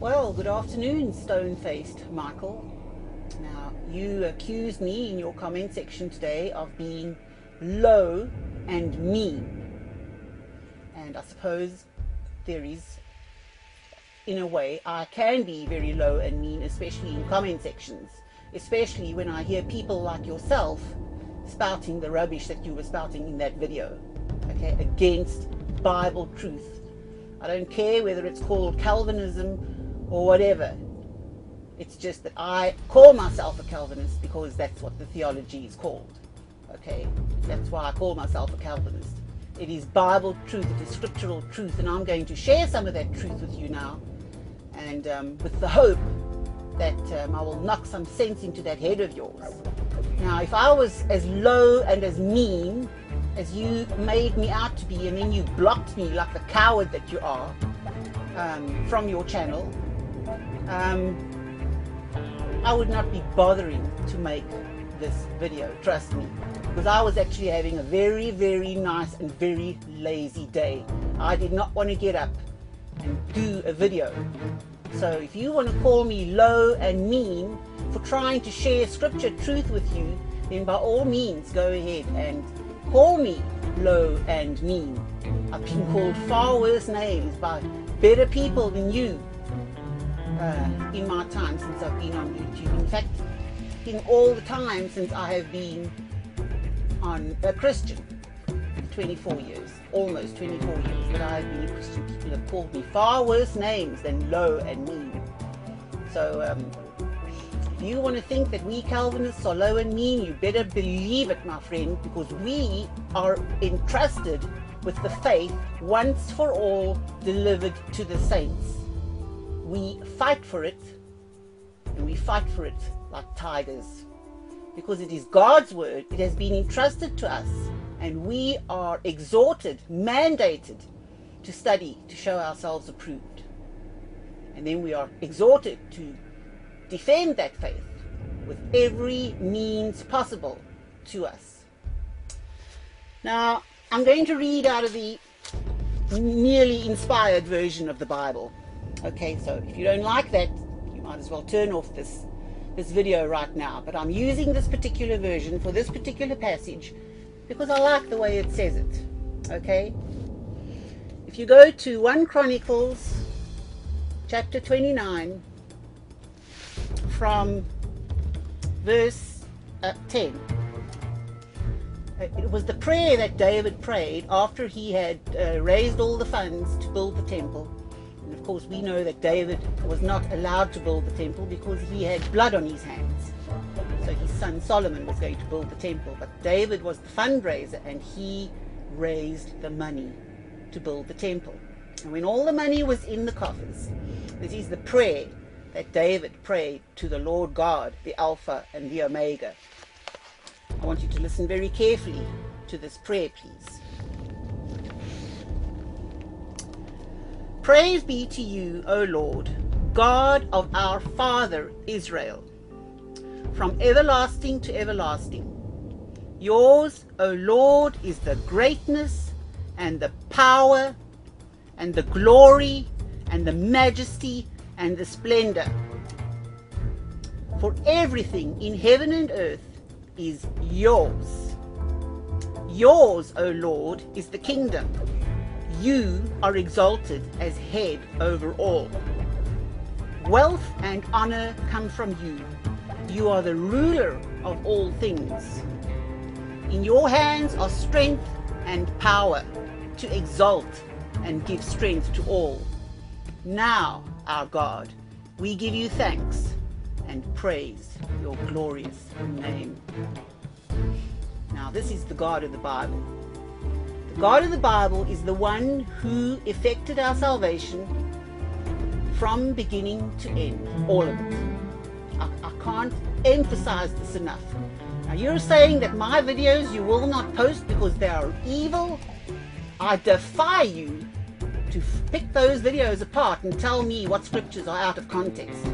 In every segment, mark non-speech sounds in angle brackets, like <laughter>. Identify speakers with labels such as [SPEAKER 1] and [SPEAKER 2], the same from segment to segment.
[SPEAKER 1] Well, good afternoon, stone faced Michael. Now, you accused me in your comment section today of being low and mean. And I suppose there is, in a way, I can be very low and mean, especially in comment sections, especially when I hear people like yourself spouting the rubbish that you were spouting in that video, okay, against Bible truth. I don't care whether it's called Calvinism or whatever. It's just that I call myself a Calvinist because that's what the theology is called. Okay? That's why I call myself a Calvinist. It is Bible truth, it is scriptural truth, and I'm going to share some of that truth with you now. And um, with the hope that um, I will knock some sense into that head of yours. Now, if I was as low and as mean as you made me out to be, and then you blocked me like the coward that you are um, from your channel, um, I would not be bothering to make this video, trust me. Because I was actually having a very, very nice and very lazy day. I did not want to get up and do a video. So if you want to call me low and mean for trying to share scripture truth with you, then by all means go ahead and call me low and mean. I've been called far worse names by better people than you uh, in my time since I've been on YouTube. In fact, in all the time since I have been on a Christian, 24 years, almost 24 years that I have been a Christian, people have called me far worse names than low and mean. So um, if you want to think that we Calvinists are low and mean, you better believe it, my friend, because we are entrusted with the faith once for all delivered to the saints. We fight for it, and we fight for it like tigers. Because it is God's word, it has been entrusted to us, and we are exhorted, mandated to study to show ourselves approved. And then we are exhorted to defend that faith with every means possible to us. Now, I'm going to read out of the nearly inspired version of the Bible. Okay, so if you don't like that, you might as well turn off this this video right now. But I'm using this particular version for this particular passage because I like the way it says it. Okay? If you go to 1 Chronicles chapter 29 from verse uh, 10 uh, it was the prayer that David prayed after he had uh, raised all the funds to build the temple. Course, we know that David was not allowed to build the temple because he had blood on his hands. So his son Solomon was going to build the temple, but David was the fundraiser and he raised the money to build the temple. And when all the money was in the coffers, this is the prayer that David prayed to the Lord God, the Alpha and the Omega. I want you to listen very carefully to this prayer, please. Praise be to you, O Lord, God of our father Israel, from everlasting to everlasting. Yours, O Lord, is the greatness and the power and the glory and the majesty and the splendor. For everything in heaven and earth is yours. Yours, O Lord, is the kingdom. You are exalted as head over all. Wealth and honor come from you. You are the ruler of all things. In your hands are strength and power to exalt and give strength to all. Now, our God, we give you thanks and praise your glorious name. Now, this is the God of the Bible. God of the Bible is the one who effected our salvation from beginning to end, all of it. I, I can't emphasize this enough. Now, you're saying that my videos you will not post because they are evil. I defy you to pick those videos apart and tell me what scriptures are out of context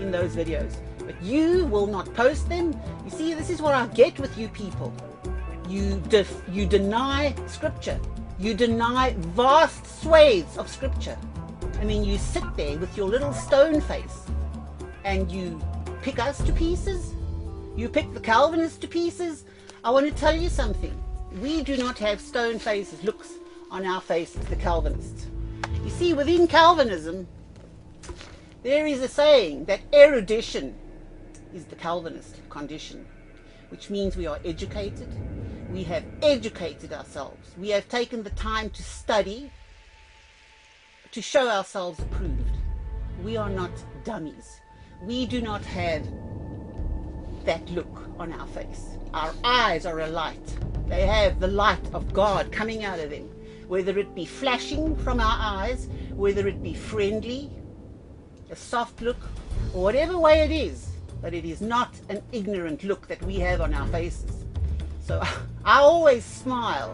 [SPEAKER 1] in those videos. But you will not post them. You see, this is what I get with you people. You, def- you deny scripture. You deny vast swathes of scripture. I mean, you sit there with your little stone face and you pick us to pieces? You pick the Calvinists to pieces? I want to tell you something. We do not have stone faces, looks on our faces, the Calvinists. You see, within Calvinism, there is a saying that erudition is the Calvinist condition, which means we are educated. We have educated ourselves. We have taken the time to study, to show ourselves approved. We are not dummies. We do not have that look on our face. Our eyes are a light. They have the light of God coming out of them whether it be flashing from our eyes, whether it be friendly, a soft look, or whatever way it is, but it is not an ignorant look that we have on our faces. So <laughs> I always smile,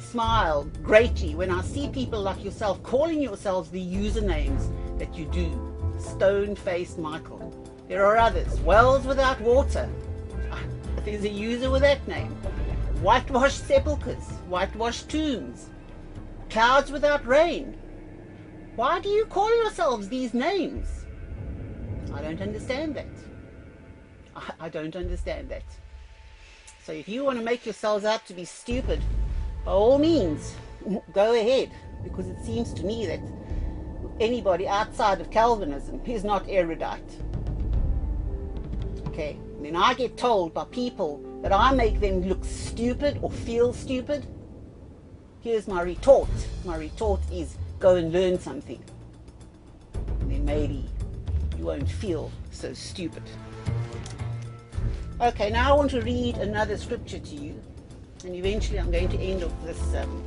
[SPEAKER 1] smile greatly when I see people like yourself calling yourselves the usernames that you do. Stone faced Michael. There are others. Wells without water. <laughs> There's a user with that name. Whitewashed sepulchres, whitewashed tombs, clouds without rain. Why do you call yourselves these names? I don't understand that. I, <laughs> I don't understand that. So if you want to make yourselves out to be stupid, by all means, go ahead, because it seems to me that anybody outside of Calvinism is not erudite. Okay, then I get told by people that I make them look stupid or feel stupid. Here's my retort. My retort is go and learn something. And then maybe you won't feel so stupid. Okay, now I want to read another scripture to you, and eventually I'm going to end off this um,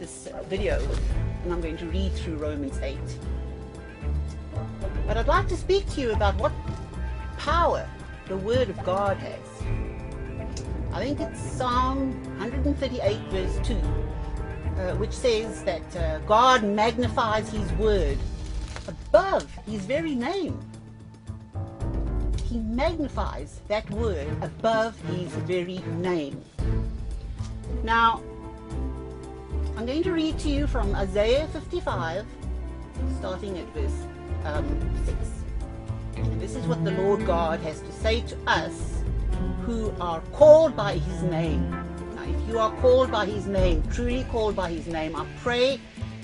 [SPEAKER 1] this uh, video, and I'm going to read through Romans 8. But I'd like to speak to you about what power the Word of God has. I think it's Psalm 138, verse 2, uh, which says that uh, God magnifies His word above His very name. He magnifies that word above His very name. Now, I'm going to read to you from Isaiah 55, starting at verse um, 6. And this is what the Lord God has to say to us who are called by his name. Now, if you are called by his name, truly called by his name, I pray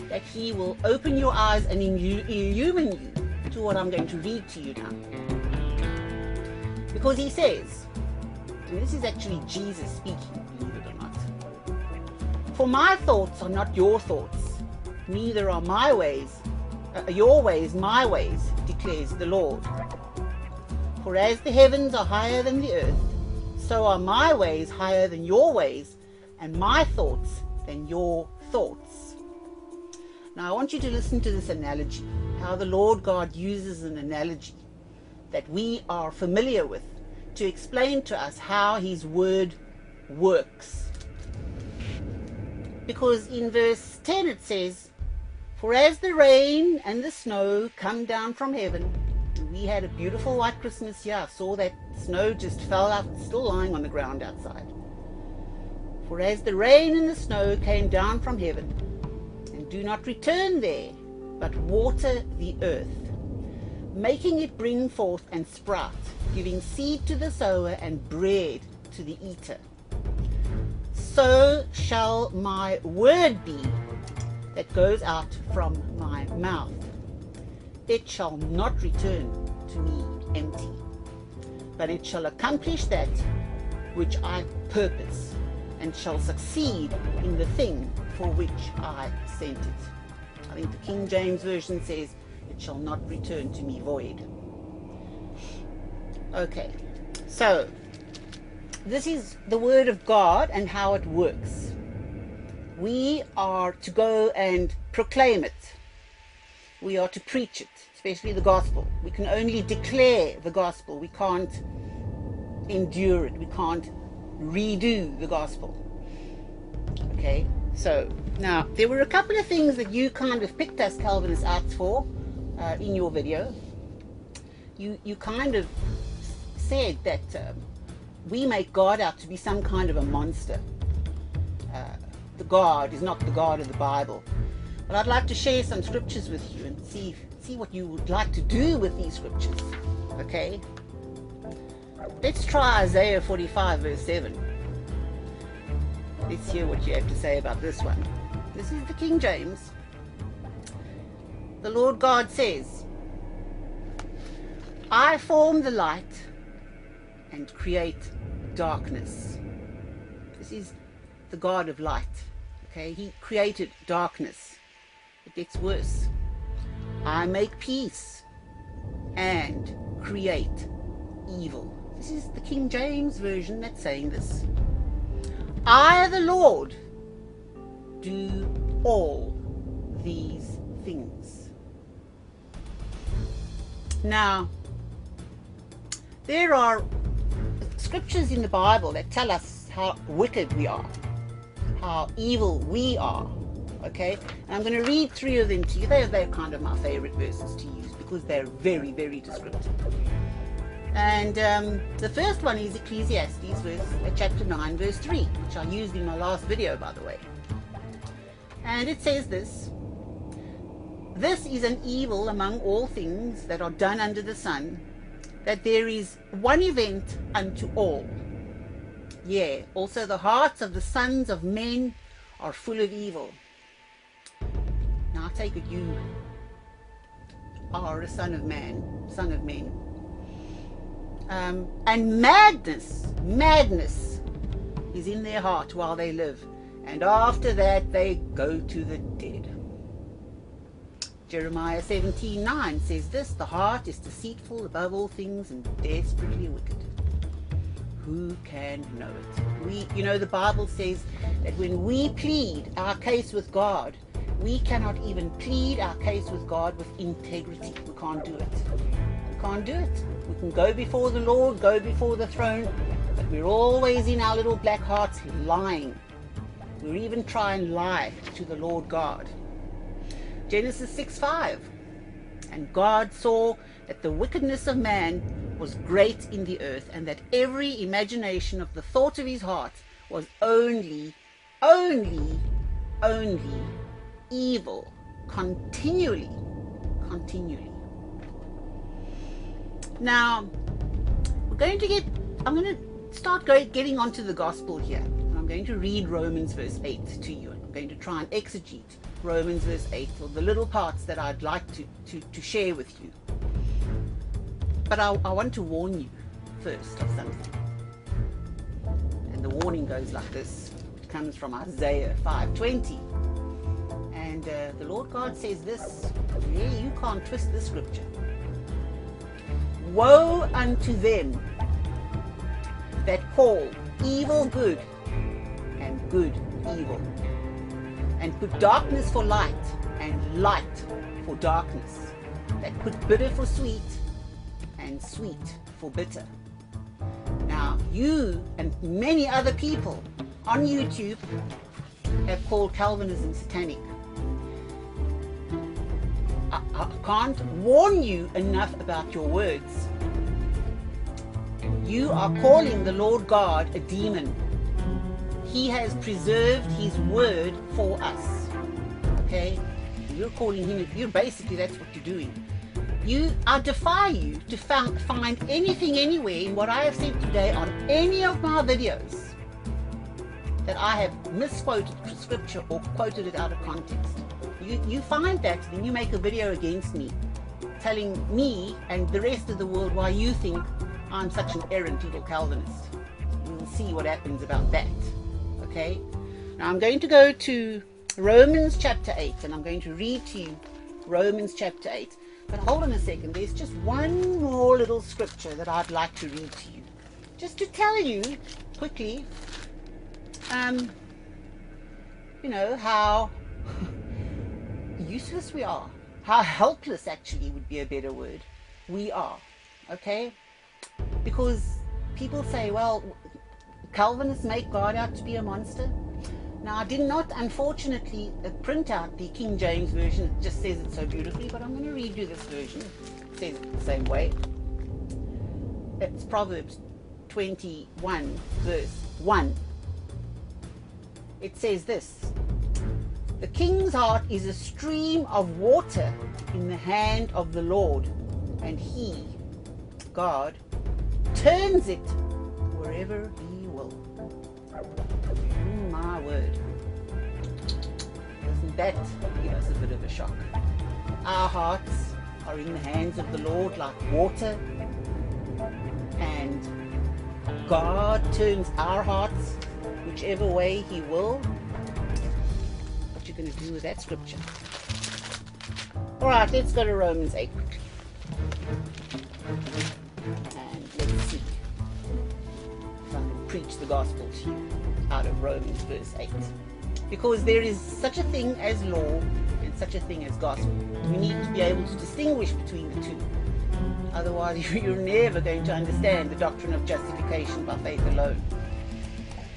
[SPEAKER 1] that he will open your eyes and illumine you to what I'm going to read to you now. Because he says, this is actually Jesus speaking, believe it or not. For my thoughts are not your thoughts, neither are my ways, uh, your ways my ways, declares the Lord. For as the heavens are higher than the earth, so are my ways higher than your ways, and my thoughts than your thoughts. Now, I want you to listen to this analogy, how the Lord God uses an analogy that we are familiar with to explain to us how His Word works. Because in verse 10 it says, For as the rain and the snow come down from heaven, we had a beautiful white Christmas here. I saw that snow just fell out, still lying on the ground outside. For as the rain and the snow came down from heaven, and do not return there, but water the earth, making it bring forth and sprout, giving seed to the sower and bread to the eater. So shall my word be that goes out from my mouth. It shall not return to me empty but it shall accomplish that which I purpose, and shall succeed in the thing for which I sent it. I think the King James Version says, It shall not return to me void. Okay, so this is the Word of God and how it works. We are to go and proclaim it, we are to preach it especially the gospel. We can only declare the gospel. We can't endure it. We can't redo the gospel. Okay, so now there were a couple of things that you kind of picked us Calvinists out for uh, in your video. You you kind of said that um, we make God out to be some kind of a monster. Uh, the God is not the God of the Bible. But I'd like to share some scriptures with you and see see what you would like to do with these scriptures. Okay? Let's try Isaiah 45, verse 7. Let's hear what you have to say about this one. This is the King James. The Lord God says, I form the light and create darkness. This is the God of light. Okay, He created darkness. It gets worse. I make peace and create evil. This is the King James Version that's saying this. I, the Lord, do all these Now, there are scriptures in the Bible that tell us how wicked we are, how evil we are. Okay? And I'm going to read three of them to you. They're, they're kind of my favorite verses to use because they're very, very descriptive. And um, the first one is Ecclesiastes, verse, uh, chapter 9, verse 3, which I used in my last video, by the way. And it says this This is an evil among all things that are done under the sun, that there is one event unto all. Yea, also the hearts of the sons of men are full of evil. Now I take it you are a son of man, son of men. Um, and madness, madness is in their heart while they live. And after that, they go to the dead. Jeremiah 17 9 says this The heart is deceitful above all things and desperately wicked. Who can know it? We, you know, the Bible says that when we plead our case with God, we cannot even plead our case with God with integrity. We can't do it. We can't do it. We can go before the Lord, go before the throne, but we're always in our little black hearts lying. We even try and lie to the Lord God. Genesis 6 5. And God saw that the wickedness of man was great in the earth, and that every imagination of the thought of his heart was only, only, only evil continually, continually. Now, we're going to get, I'm going to start getting onto the gospel here. I'm going to read Romans verse 8 to you. I'm going to try and exegete Romans verse 8, or the little parts that I'd like to, to, to share with you. But I, I want to warn you first of something. And the warning goes like this. It comes from Isaiah 520. And uh, the Lord God says this, yeah, you can't twist this scripture. Woe unto them that call evil good and good evil, and put darkness for light and light for darkness, that put bitter for sweet and sweet for bitter. Now, you and many other people on YouTube have called Calvinism satanic. I, I can't warn you enough about your words. You are calling the Lord God a demon. He has preserved his word for us. Okay? You're calling him, you're basically, that's what you're doing. You, I defy you to found, find anything anywhere in what I have said today on any of my videos that I have misquoted scripture or quoted it out of context. You, you find that and you make a video against me, telling me and the rest of the world why you think I'm such an errant little Calvinist. We'll see what happens about that. Okay? Now I'm going to go to Romans chapter 8 and I'm going to read to you Romans chapter 8. But hold on a second, there's just one more little scripture that I'd like to read to you. Just to tell you quickly, um, you know, how <laughs> useless we are. How helpless, actually, would be a better word. We are. Okay? Because people say, well, Calvinists make God out to be a monster. Now, I did not, unfortunately, uh, print out the King James Version. It just says it so beautifully, but I'm going to read you this version. It says it the same way. It's Proverbs 21, verse 1. It says this The king's heart is a stream of water in the hand of the Lord, and he, God, turns it wherever he word. Doesn't that give us a bit of a shock? Our hearts are in the hands of the Lord like water, and God turns our hearts whichever way He will. What you are going to do with that scripture? All right, let's go to Romans 8 quickly. Preach the gospel to you out of Romans verse 8. Because there is such a thing as law and such a thing as gospel. You need to be able to distinguish between the two. Otherwise, <laughs> you're never going to understand the doctrine of justification by faith alone.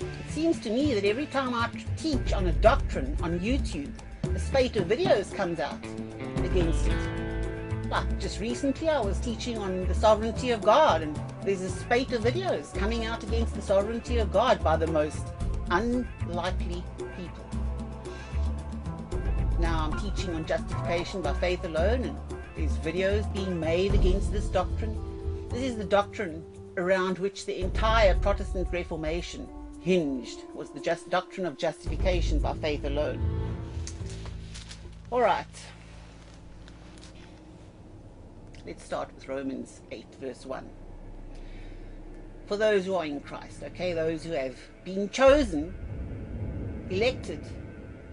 [SPEAKER 1] It seems to me that every time I teach on a doctrine on YouTube, a spate of videos comes out against it. Like just recently, I was teaching on the sovereignty of God, and there's a spate of videos coming out against the sovereignty of God by the most unlikely people. Now I'm teaching on justification by faith alone, and there's videos being made against this doctrine. This is the doctrine around which the entire Protestant Reformation hinged, was the just doctrine of justification by faith alone. All right. Let's start with Romans 8, verse 1. For those who are in Christ, okay, those who have been chosen, elected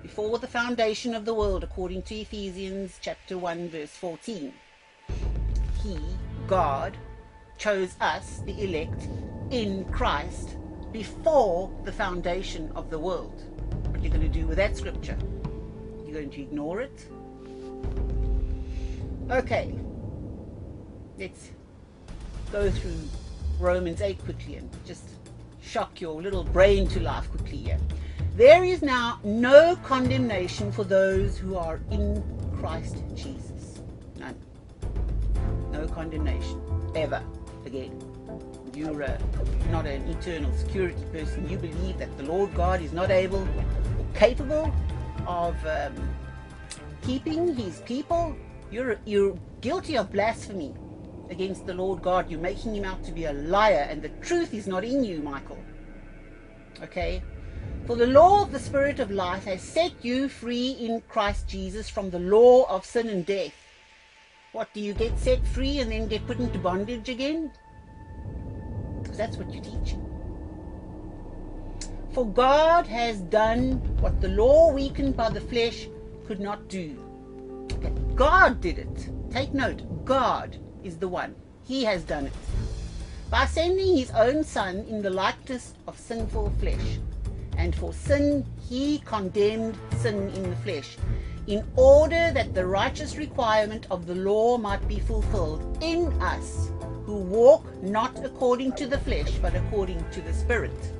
[SPEAKER 1] before the foundation of the world, according to Ephesians chapter 1, verse 14. He, God, chose us, the elect, in Christ before the foundation of the world. What are you going to do with that scripture? You're going to ignore it? Okay, let's go through Romans 8 quickly and just shock your little brain to life quickly here. There is now no condemnation for those who are in Christ Jesus. None. No condemnation. Ever. Again. You're uh, not an eternal security person. You believe that the Lord God is not able or capable of um, keeping his people. You're, you're guilty of blasphemy against the Lord God. You're making him out to be a liar, and the truth is not in you, Michael. Okay? For the law of the Spirit of life has set you free in Christ Jesus from the law of sin and death. What, do you get set free and then get put into bondage again? Because that's what you're teaching. For God has done what the law weakened by the flesh could not do. God did it. Take note, God is the one. He has done it. By sending his own Son in the likeness of sinful flesh. And for sin, he condemned sin in the flesh, in order that the righteous requirement of the law might be fulfilled in us, who walk not according to the flesh, but according to the Spirit.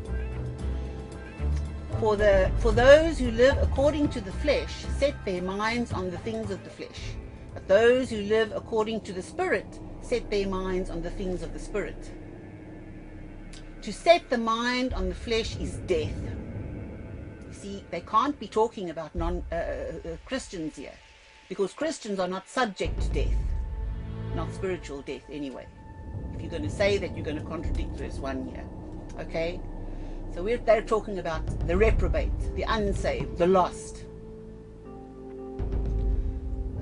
[SPEAKER 1] For, the, for those who live according to the flesh set their minds on the things of the flesh, but those who live according to the Spirit set their minds on the things of the Spirit. To set the mind on the flesh is death. You see, they can't be talking about non uh, uh, Christians here, because Christians are not subject to death, not spiritual death anyway. If you're going to say that, you're going to contradict verse one here. Okay, so we're they're talking about the reprobate, the unsaved, the lost.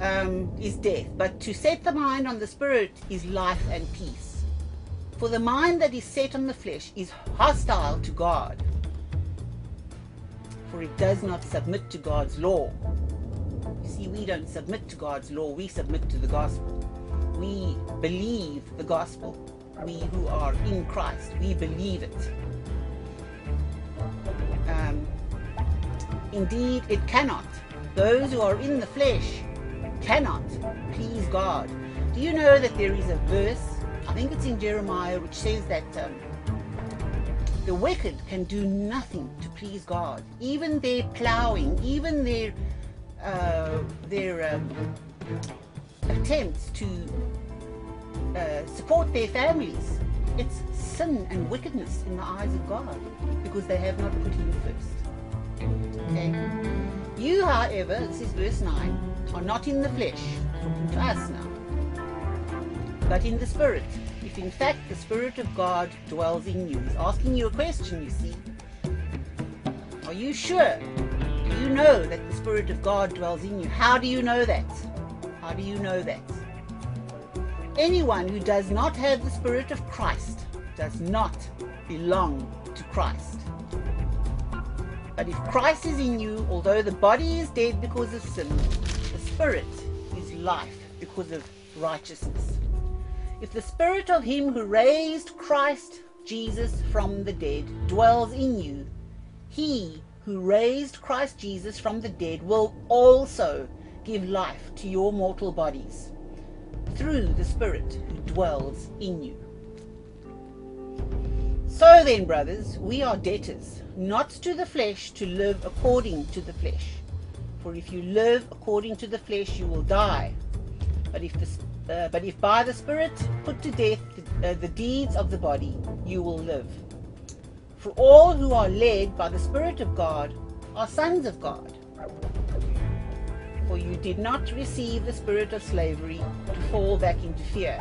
[SPEAKER 1] Um, is death, but to set the mind on the spirit is life and peace. For the mind that is set on the flesh is hostile to God, for it does not submit to God's law. You see, we don't submit to God's law, we submit to the gospel. We believe the gospel. We who are in Christ, we believe it. Um, indeed, it cannot. Those who are in the flesh cannot please God. Do you know that there is a verse, I think it's in Jeremiah, which says that um, the wicked can do nothing to please God. Even their plowing, even their uh, their um, attempts to uh, support their families, it's sin and wickedness in the eyes of God because they have not put Him first. Okay. You, however, this is verse 9, are not in the flesh, talking to us now, but in the Spirit. If in fact the Spirit of God dwells in you. He's asking you a question, you see. Are you sure? Do you know that the Spirit of God dwells in you? How do you know that? How do you know that? Anyone who does not have the Spirit of Christ does not belong to Christ. But if Christ is in you, although the body is dead because of sin, Spirit is life because of righteousness. If the Spirit of Him who raised Christ Jesus from the dead dwells in you, He who raised Christ Jesus from the dead will also give life to your mortal bodies through the Spirit who dwells in you. So then, brothers, we are debtors, not to the flesh, to live according to the flesh. For if you live according to the flesh, you will die. But if, the, uh, but if by the Spirit put to death the, uh, the deeds of the body, you will live. For all who are led by the Spirit of God are sons of God. For you did not receive the spirit of slavery to fall back into fear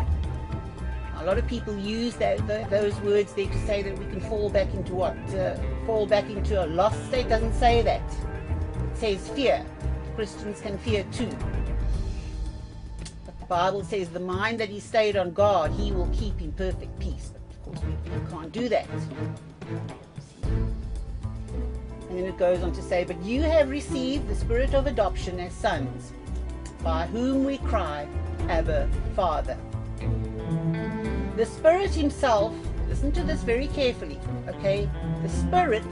[SPEAKER 1] a lot of people use that, those words there to say that we can fall back into what? Uh, fall back into a lost state. doesn't say that. Says fear. Christians can fear too. But the Bible says the mind that he stayed on God, he will keep in perfect peace. But of course, we, we can't do that. And then it goes on to say, But you have received the spirit of adoption as sons, by whom we cry, Abba, Father. The Spirit Himself, listen to this very carefully, okay? The Spirit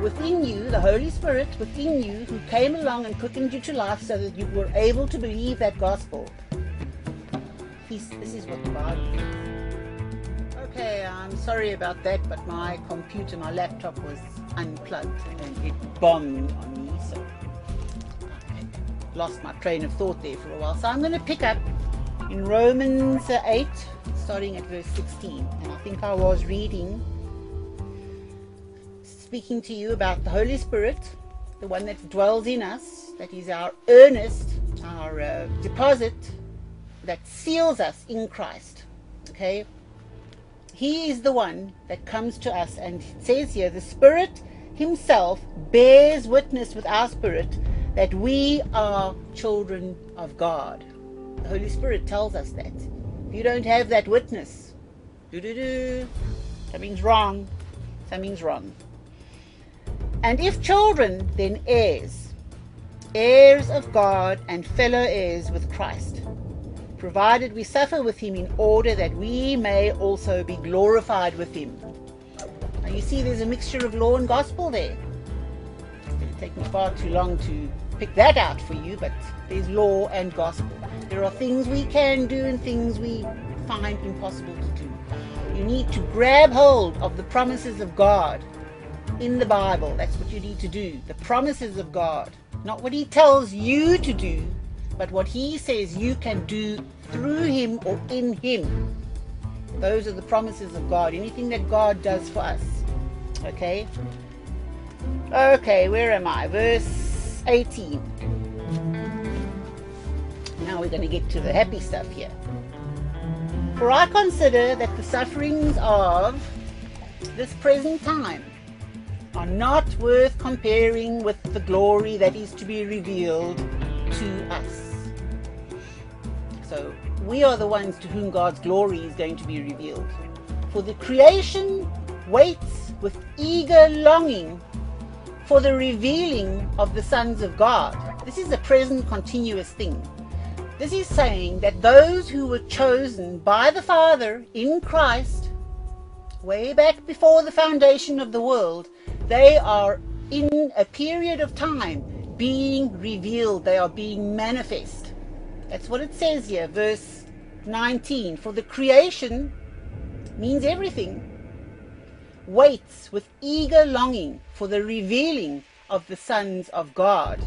[SPEAKER 1] within you, the Holy Spirit within you, who came along and quickened you to life so that you were able to believe that gospel. He's, this is what the Bible says. Okay, I'm sorry about that, but my computer, my laptop was unplugged and it bombed on me, so I lost my train of thought there for a while. So I'm going to pick up in Romans 8, starting at verse 16. And I think I was reading, speaking to you about the Holy Spirit, the one that dwells in us, that is our earnest, our uh, deposit that seals us in Christ. Okay? He is the one that comes to us, and says here, the Spirit Himself bears witness with our spirit that we are children of God. The Holy Spirit tells us that. If you don't have that witness, do do do, something's wrong. Something's wrong. And if children, then heirs, heirs of God and fellow heirs with Christ, provided we suffer with him in order that we may also be glorified with him. Now you see there's a mixture of law and gospel there. To take me far too long to pick that out for you, but there's law and gospel. There are things we can do and things we find impossible to do. You need to grab hold of the promises of God in the Bible. That's what you need to do. The promises of God. Not what He tells you to do, but what He says you can do through Him or in Him. Those are the promises of God. Anything that God does for us. Okay? Okay, where am I? Verse 18. Now we're going to get to the happy stuff here. For I consider that the sufferings of this present time are not worth comparing with the glory that is to be revealed to us. So we are the ones to whom God's glory is going to be revealed. For the creation waits with eager longing for the revealing of the sons of God. This is a present continuous thing. This is saying that those who were chosen by the Father in Christ, way back before the foundation of the world, they are in a period of time being revealed, they are being manifest. That's what it says here, verse 19. For the creation means everything, waits with eager longing for the revealing of the sons of God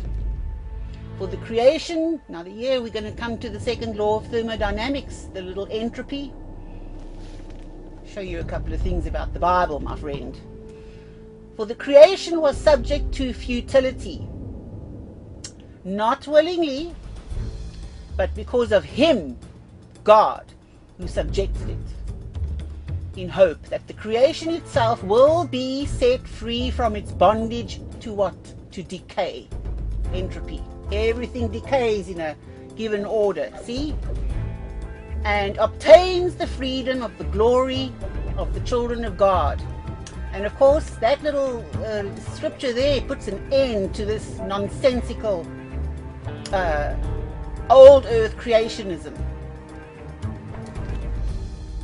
[SPEAKER 1] for the creation. Now, the year we're going to come to the second law of thermodynamics, the little entropy. Show you a couple of things about the Bible, my friend. For the creation was subject to futility. not willingly, but because of Him, God, who subjected it, in hope that the creation itself will be set free from its bondage to what? To decay, entropy. Everything decays in a given order. See? And obtains the freedom of the glory of the children of God. And of course, that little uh, scripture there puts an end to this nonsensical uh, old earth creationism.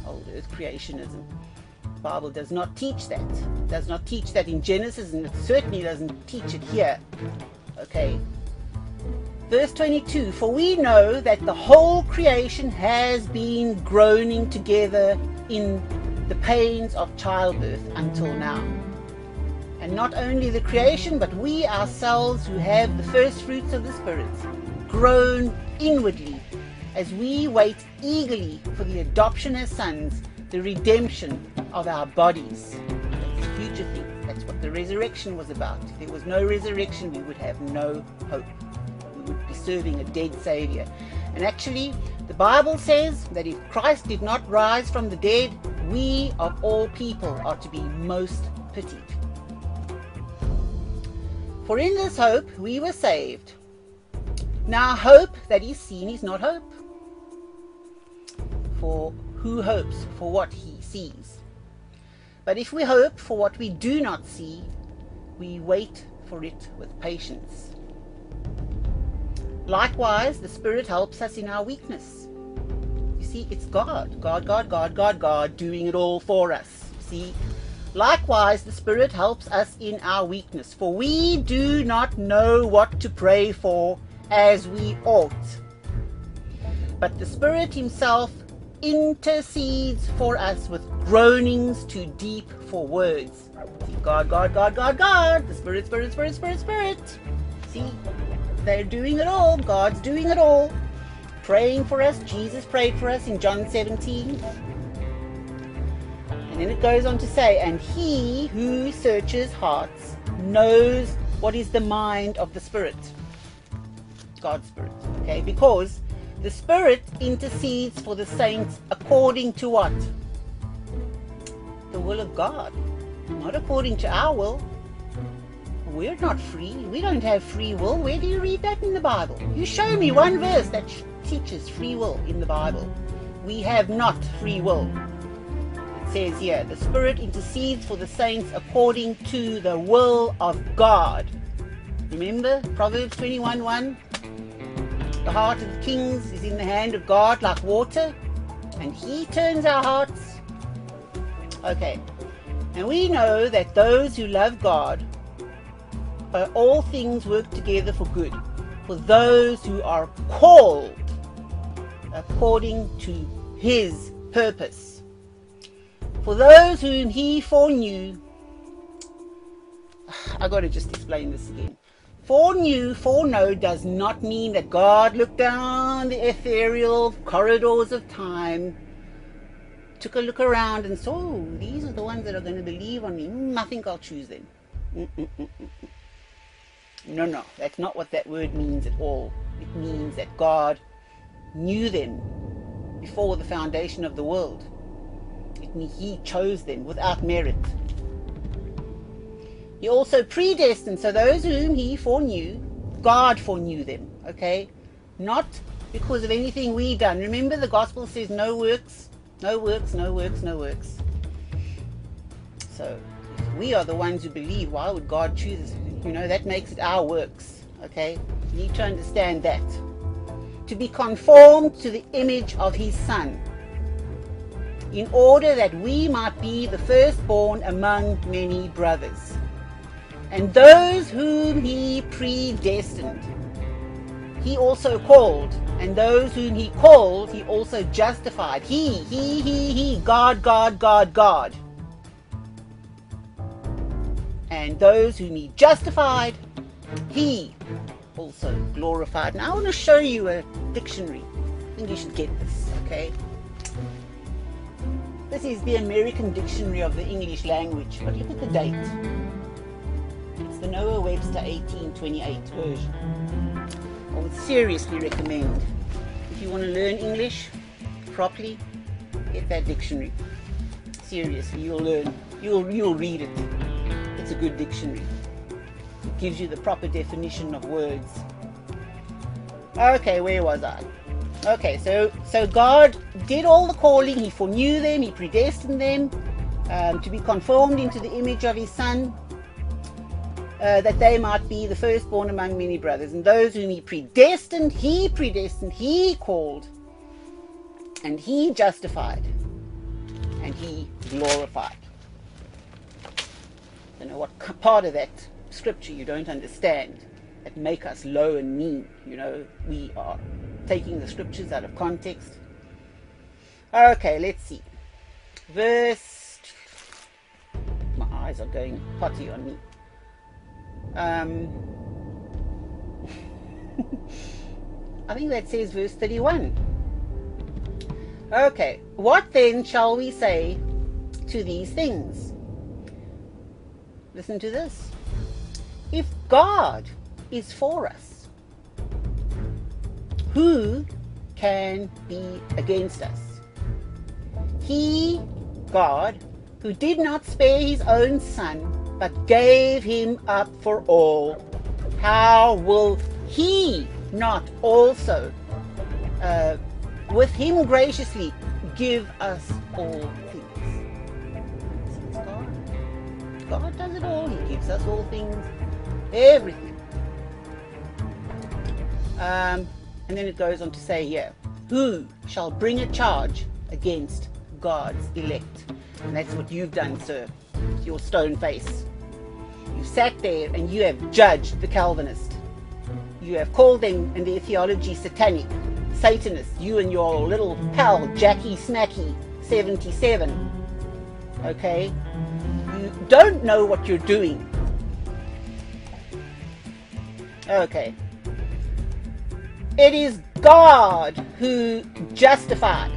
[SPEAKER 1] Old earth creationism. The Bible does not teach that. Does not teach that in Genesis, and it certainly doesn't teach it here. Okay. Verse 22 For we know that the whole creation has been groaning together in the pains of childbirth until now. And not only the creation, but we ourselves who have the first fruits of the Spirit groan inwardly as we wait eagerly for the adoption as sons, the redemption of our bodies. That's future thing. That's what the resurrection was about. If there was no resurrection, we would have no hope. We would be serving a dead Savior. And actually, the Bible says that if Christ did not rise from the dead, we of all people are to be most pitied. For in this hope we were saved. Now, hope that is seen is not hope. For who hopes for what he sees? But if we hope for what we do not see, we wait for it with patience. Likewise, the Spirit helps us in our weakness. You see, it's God, God, God, God, God, God doing it all for us. See? Likewise, the Spirit helps us in our weakness, for we do not know what to pray for as we ought. But the Spirit Himself intercedes for us with groanings too deep for words. See, God, God, God, God, God, the Spirit, Spirit, Spirit, Spirit, Spirit. See, they're doing it all. God's doing it all. Praying for us. Jesus prayed for us in John 17. And then it goes on to say, and he who searches hearts knows what is the mind of the Spirit. God's Spirit. Okay, because the Spirit intercedes for the saints according to what? The will of God. Not according to our will. We're not free. We don't have free will. Where do you read that in the Bible? You show me one verse that teaches free will in the Bible. We have not free will. It says here, the Spirit intercedes for the saints according to the will of God. Remember Proverbs 21 1? The heart of the kings is in the hand of God like water, and He turns our hearts. Okay, and we know that those who love God, uh, all things work together for good, for those who are called according to His purpose. For those whom He foreknew, <sighs> I got to just explain this again. Foreknew, foreknow does not mean that God looked down the ethereal corridors of time, took a look around and saw, oh, these are the ones that are going to believe on me. Mm, I think I'll choose them. Mm-mm-mm-mm. No, no, that's not what that word means at all. It means that God knew them before the foundation of the world. It means He chose them without merit. He also predestined, so those whom he foreknew, God foreknew them, okay? Not because of anything we've done. Remember the gospel says no works, no works, no works, no works. So if we are the ones who believe, why would God choose us? You know, that makes it our works, okay? You need to understand that. To be conformed to the image of his son in order that we might be the firstborn among many brothers. And those whom he predestined, he also called. And those whom he called, he also justified. He, he, he, he, God, God, God, God. And those whom he justified, he also glorified. Now I want to show you a dictionary. I think you should get this, okay? This is the American Dictionary of the English language, but look at the date. It's the Noah Webster 1828 version. I would seriously recommend if you want to learn English properly, get that dictionary. Seriously, you'll learn. You'll you'll read it. It's a good dictionary. It gives you the proper definition of words. Okay, where was I? Okay, so so God did all the calling. He foreknew them. He predestined them um, to be conformed into the image of His Son, uh, that they might be the firstborn among many brothers. And those whom He predestined, He predestined, He called, and He justified, and He glorified. Know what part of that scripture you don't understand that make us low and mean. You know, we are taking the scriptures out of context. Okay, let's see. Verse. My eyes are going potty on me. Um, <laughs> I think that says verse 31. Okay, what then shall we say to these things? Listen to this. If God is for us, who can be against us? He, God, who did not spare his own son, but gave him up for all, how will he not also, uh, with him graciously, give us all God does it all. He gives us all things, everything. Um, and then it goes on to say here, who shall bring a charge against God's elect? And that's what you've done, sir, your stone face. You sat there and you have judged the Calvinist. You have called them and their theology satanic, Satanist, you and your little pal, Jackie Snacky, 77. Okay? Don't know what you're doing. Okay. It is God who justifies.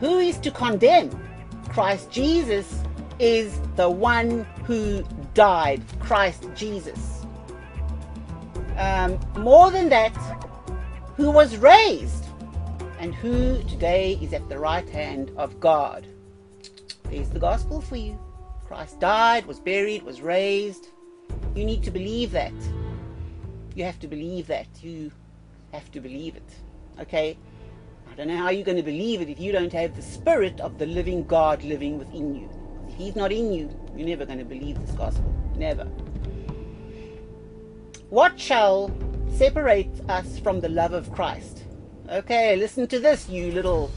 [SPEAKER 1] Who is to condemn? Christ Jesus is the one who died, Christ Jesus. Um, more than that, who was raised and who today is at the right hand of God. There's the gospel for you. Christ died, was buried, was raised. You need to believe that. You have to believe that. You have to believe it. Okay? I don't know how you're going to believe it if you don't have the spirit of the living God living within you. If He's not in you, you're never going to believe this gospel. Never. What shall separate us from the love of Christ? Okay, listen to this, you little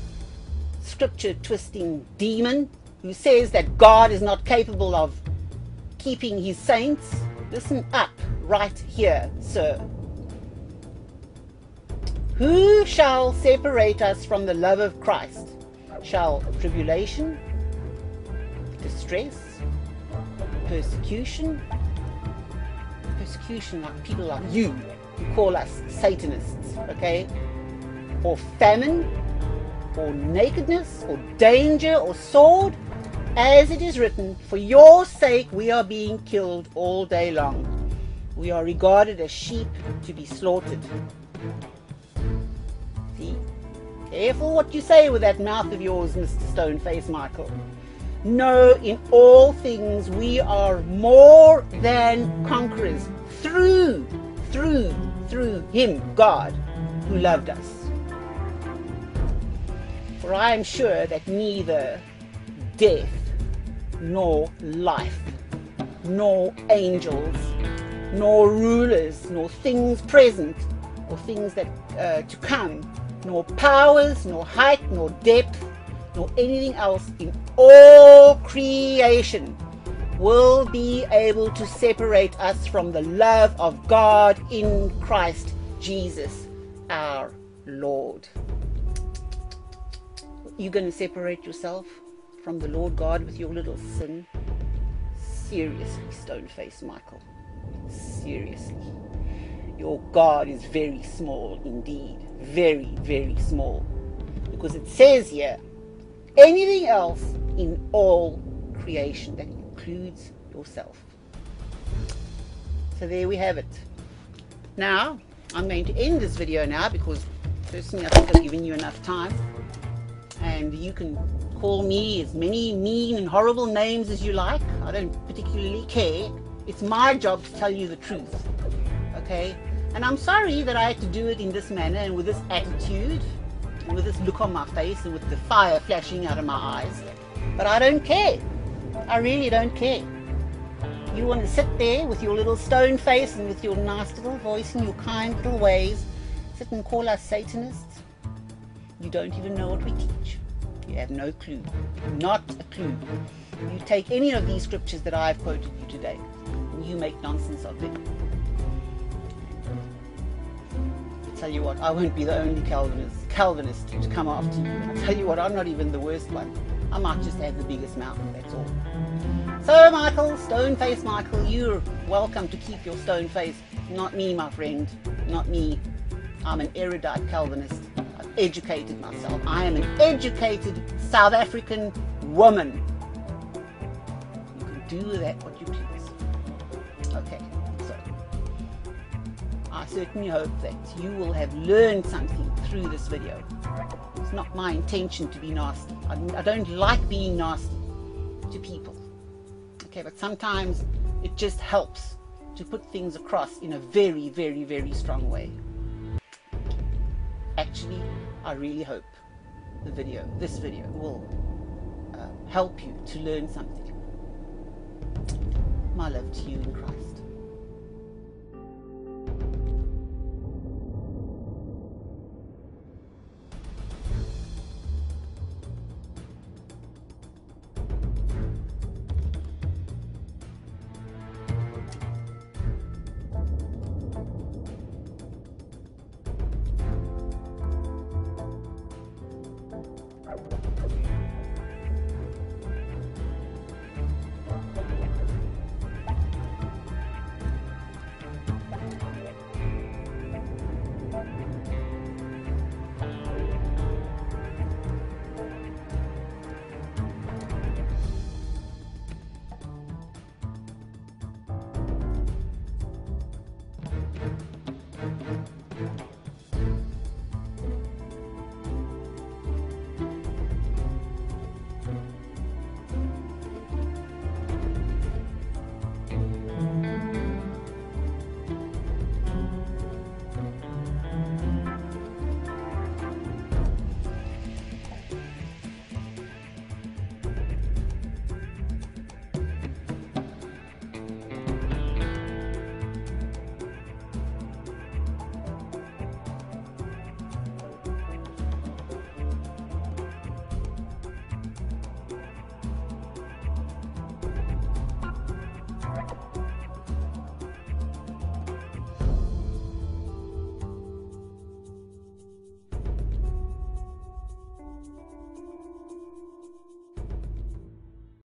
[SPEAKER 1] scripture twisting demon who says that God is not capable of keeping his saints. Listen up right here, sir. Who shall separate us from the love of Christ? Shall tribulation, distress, persecution, persecution like people like you who call us Satanists, okay? Or famine, or nakedness, or danger, or sword? As it is written, for your sake we are being killed all day long we are regarded as sheep to be slaughtered. See? Careful what you say with that mouth of yours, Mr. Stoneface Michael. No, in all things we are more than conquerors through, through, through Him, God, who loved us. For I am sure that neither death, nor life, nor angels, nor rulers, nor things present, or things that uh, to come, nor powers, nor height, nor depth, nor anything else in all creation will be able to separate us from the love of God in Christ Jesus our Lord. You going to separate yourself from the Lord God with your little sin? Seriously, stone face Michael seriously. Your God is very small indeed. Very, very small. Because it says here, anything else in all creation that includes yourself. So there we have it. Now, I'm going to end this video now because personally I think I've given you enough time. And you can call me as many mean and horrible names as you like. I don't particularly care. It's my job to tell you the truth. Okay? And I'm sorry that I had to do it in this manner and with this attitude and with this look on my face and with the fire flashing out of my eyes. But I don't care. I really don't care. You want to sit there with your little stone face and with your nice little voice and your kind little ways, sit and call us Satanists? You don't even know what we teach. You have no clue. Not a clue. You take any of these scriptures that I've quoted you today and you make nonsense of them. I tell you what, I won't be the only Calvinist, Calvinist to come after you. I tell you what, I'm not even the worst one. I might just have the biggest mouth, that's all. So, Michael, stone face Michael, you're welcome to keep your stone face. Not me, my friend. Not me. I'm an erudite Calvinist. Educated myself. I am an educated South African woman. You can do that what you please. Okay, so I certainly hope that you will have learned something through this video. It's not my intention to be nasty. I, I don't like being nasty to people. Okay, but sometimes it just helps to put things across in a very, very, very strong way. Actually, I really hope the video, this video, will uh, help you to learn something. My love to you in Christ.